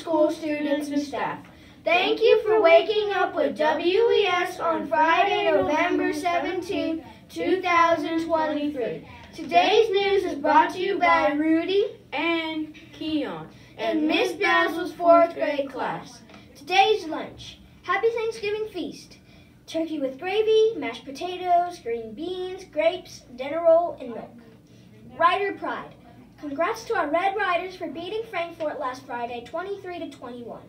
school students and staff. Thank you for waking up with WES on Friday, November 17, 2023. Today's news is brought to you by Rudy and Keon and Miss Basil's fourth grade class. Today's lunch. Happy Thanksgiving feast. Turkey with gravy, mashed potatoes, green beans, grapes, dinner roll, and milk. Rider Pride. Congrats to our Red Riders for beating Frankfort last Friday 23 to 21.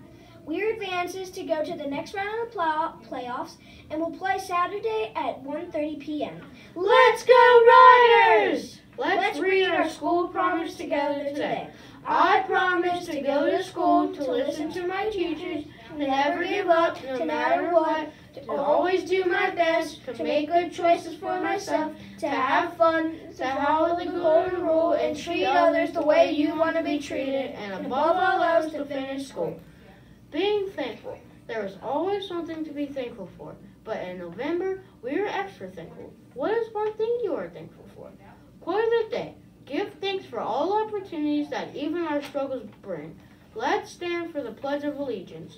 Weir advances to go to the next round of the playoffs and we'll play Saturday at 1.30 p.m. Let's go Riders! Let's, Let's read our school promise together today. I promise to go to school to listen to my teachers, never give up no matter what, to always do my best, to make good choices for myself, to have fun, to follow the golden rule, and treat others the way you want to be treated, and above all else to finish school. Being thankful. There is always something to be thankful for, but in November, we are extra thankful. What is one thing you are thankful for? Quote of the day. Give thanks for all opportunities that even our struggles bring. Let's stand for the Pledge of Allegiance.